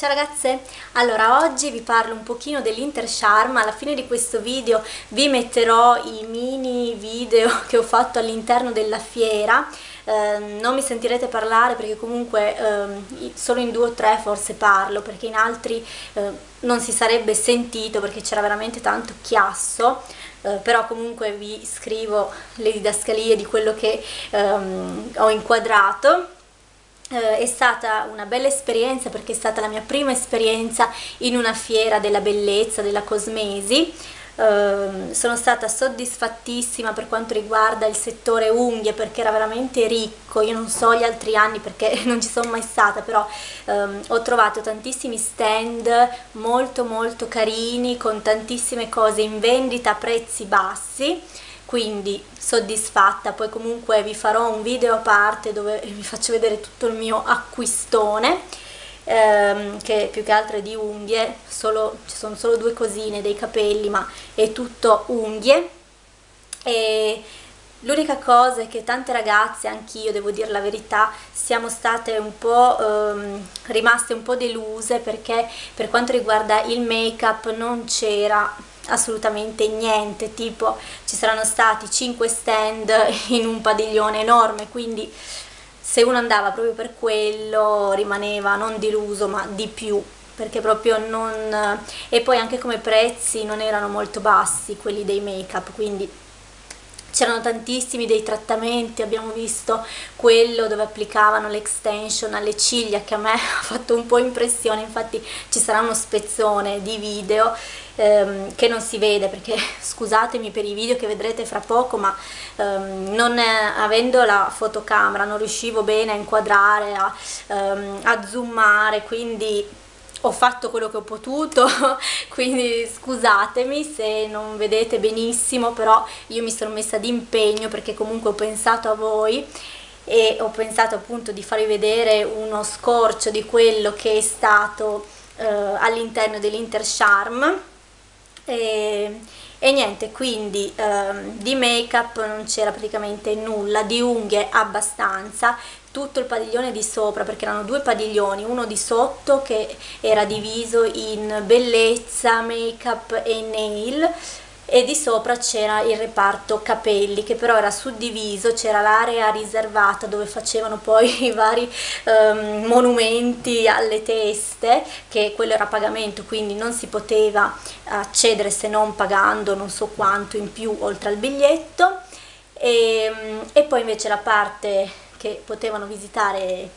Ciao ragazze, allora oggi vi parlo un pochino dell'Intercharm, alla fine di questo video vi metterò i mini video che ho fatto all'interno della fiera, eh, non mi sentirete parlare perché comunque eh, solo in due o tre forse parlo, perché in altri eh, non si sarebbe sentito perché c'era veramente tanto chiasso, eh, però comunque vi scrivo le didascalie di quello che ehm, ho inquadrato eh, è stata una bella esperienza perché è stata la mia prima esperienza in una fiera della bellezza, della cosmesi. Uh, sono stata soddisfattissima per quanto riguarda il settore unghie perché era veramente ricco, io non so gli altri anni perché non ci sono mai stata, però um, ho trovato tantissimi stand molto molto carini con tantissime cose in vendita a prezzi bassi quindi soddisfatta. Poi comunque vi farò un video a parte dove vi faccio vedere tutto il mio acquistone ehm, che più che altro è di unghie solo, ci sono solo due cosine dei capelli ma è tutto unghie. E L'unica cosa è che tante ragazze, anch'io devo dire la verità, siamo state un po' ehm, rimaste un po' deluse perché per quanto riguarda il make up non c'era assolutamente niente, tipo ci saranno stati 5 stand in un padiglione enorme, quindi se uno andava proprio per quello rimaneva non deluso ma di più perché proprio non e poi anche come prezzi non erano molto bassi quelli dei make up quindi c'erano tantissimi dei trattamenti, abbiamo visto quello dove applicavano l'extension alle ciglia che a me ha fatto un po' impressione, infatti ci sarà uno spezzone di video ehm, che non si vede perché scusatemi per i video che vedrete fra poco ma ehm, non è, avendo la fotocamera non riuscivo bene a inquadrare, a, ehm, a zoomare, quindi ho fatto quello che ho potuto quindi scusatemi se non vedete benissimo però io mi sono messa d'impegno perché comunque ho pensato a voi e ho pensato appunto di farvi vedere uno scorcio di quello che è stato eh, all'interno dell'Intercharm e, e niente quindi ehm, di make up non c'era praticamente nulla di unghie abbastanza tutto il padiglione di sopra perché erano due padiglioni uno di sotto che era diviso in bellezza make up e nail e di sopra c'era il reparto capelli che però era suddiviso, c'era l'area riservata dove facevano poi i vari um, monumenti alle teste, che quello era a pagamento, quindi non si poteva accedere se non pagando non so quanto in più oltre al biglietto. E, e poi invece la parte che potevano visitare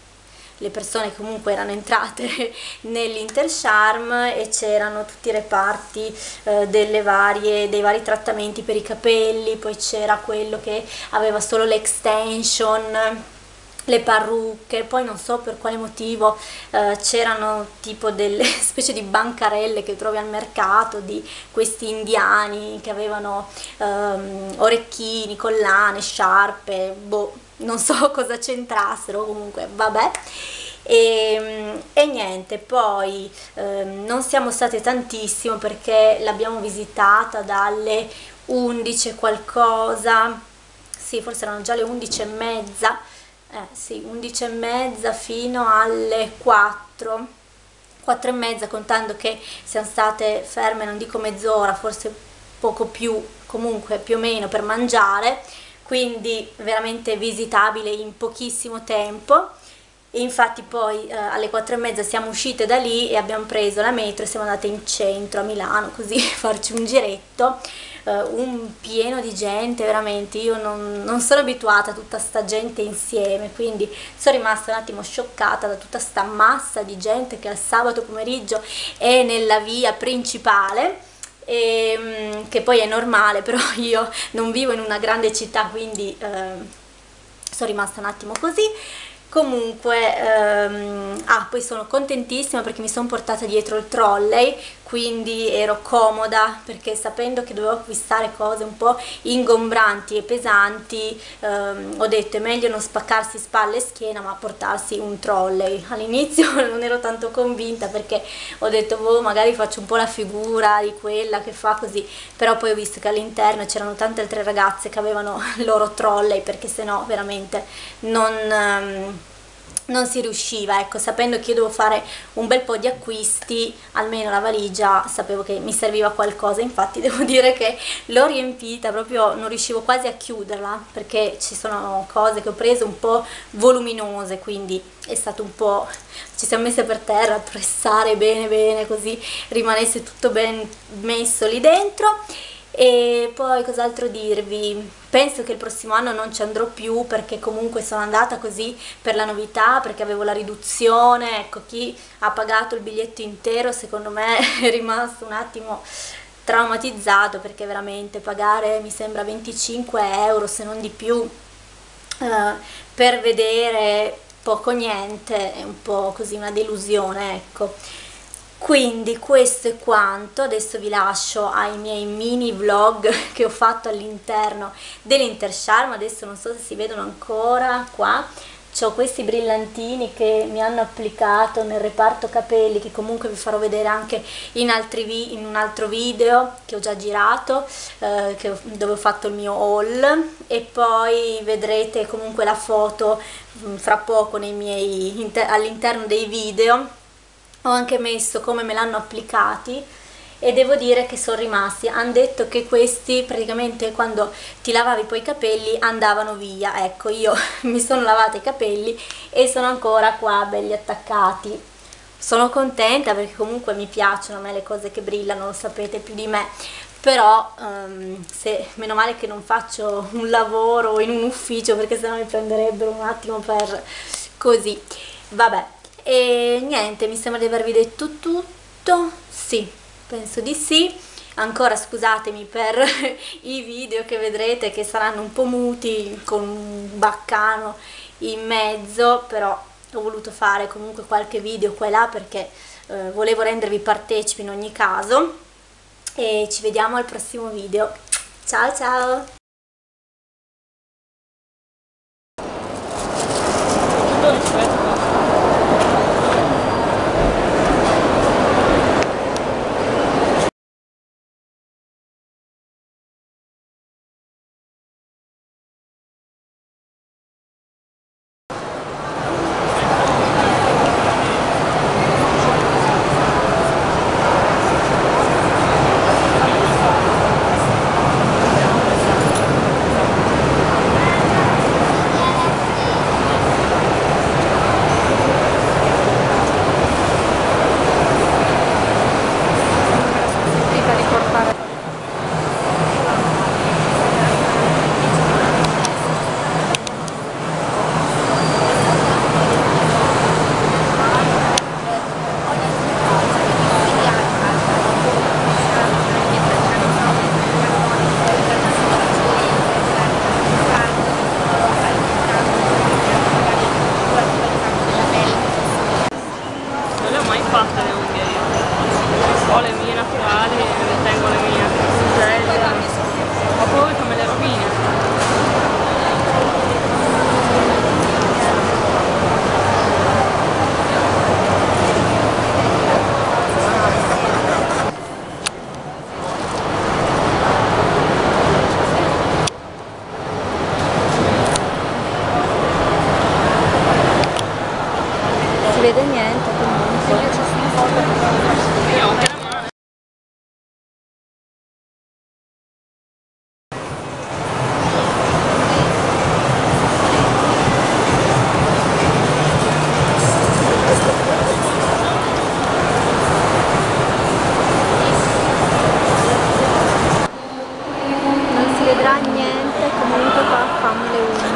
le persone che comunque erano entrate nell'Intercharm e c'erano tutti i reparti eh, varie, dei vari trattamenti per i capelli, poi c'era quello che aveva solo l'extension le parrucche, poi non so per quale motivo eh, c'erano tipo delle specie di bancarelle che trovi al mercato di questi indiani che avevano ehm, orecchini, collane, sciarpe, boh, non so cosa c'entrassero, comunque vabbè. E, ehm, e, niente poi ehm, non siamo state tantissimo perché l'abbiamo visitata dalle 11 qualcosa. Sì forse erano già le 11 e mezza. Eh sì 11 e mezza fino alle 4 4 e mezza contando che siamo state ferme non dico mezz'ora forse poco più comunque più o meno per mangiare quindi veramente visitabile in pochissimo tempo. E infatti poi eh, alle quattro e mezza siamo uscite da lì e abbiamo preso la metro e siamo andate in centro a Milano così farci un giretto eh, un pieno di gente veramente. Io non, non sono abituata a tutta sta gente insieme quindi sono rimasta un attimo scioccata da tutta sta massa di gente che al sabato pomeriggio è nella via principale e, ehm, che poi è normale, però io non vivo in una grande città, quindi eh, sono rimasta un attimo così. Comunque ehm, ah, poi sono contentissima perché mi sono portata dietro il trolley quindi ero comoda perché sapendo che dovevo acquistare cose un po' ingombranti e pesanti ehm, ho detto è meglio non spaccarsi spalle e schiena ma portarsi un trolley. All'inizio non ero tanto convinta perché ho detto boh magari faccio un po' la figura di quella che fa così. Però poi ho visto che all'interno c'erano tante altre ragazze che avevano il loro trolley perché sennò veramente non... Ehm, non si riusciva, ecco, sapendo che io devo fare un bel po' di acquisti, almeno la valigia sapevo che mi serviva qualcosa, infatti devo dire che l'ho riempita, proprio non riuscivo quasi a chiuderla, perché ci sono cose che ho preso un po' voluminose, quindi è stato un po', ci siamo messe per terra a pressare bene bene, così rimanesse tutto ben messo lì dentro e poi cos'altro dirvi? Penso che il prossimo anno non ci andrò più perché comunque sono andata così per la novità, perché avevo la riduzione, ecco chi ha pagato il biglietto intero secondo me è rimasto un attimo traumatizzato perché veramente pagare mi sembra 25 euro se non di più eh, per vedere poco niente è un po' così una delusione ecco quindi questo è quanto. Adesso vi lascio ai miei mini vlog che ho fatto all'interno dell'Intercharm adesso non so se si vedono ancora qua. Ho questi brillantini che mi hanno applicato nel reparto capelli che comunque vi farò vedere anche in, in un altro video che ho già girato eh, ho, dove ho fatto il mio haul. E poi vedrete comunque la foto mm, fra poco all'interno dei video ho anche messo come me l'hanno applicati e devo dire che sono rimasti. Hanno detto che questi praticamente quando ti lavavi poi i capelli andavano via. Ecco io mi sono lavata i capelli e sono ancora qua belli attaccati. Sono contenta perché comunque mi piacciono a me le cose che brillano lo sapete più di me. Però um, se, meno male che non faccio un lavoro in un ufficio perché sennò mi prenderebbero un attimo per così. Vabbè e niente mi sembra di avervi detto tutto. Sì penso di sì. Ancora scusatemi per i video che vedrete che saranno un po' muti con un baccano in mezzo però ho voluto fare comunque qualche video qua e là perché eh, volevo rendervi partecipi in ogni caso. E ci vediamo al prossimo video. Ciao ciao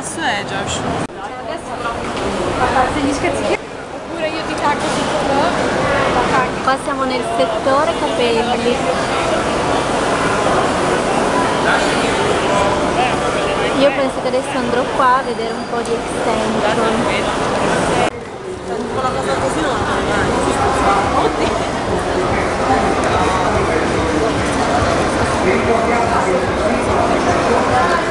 adesso è eh, Josh. No, adesso però degli scherzi Oppure io ti cacco sul. Qua siamo nel settore capelli. Io penso che adesso andrò qua a vedere un po' di extension. Con la.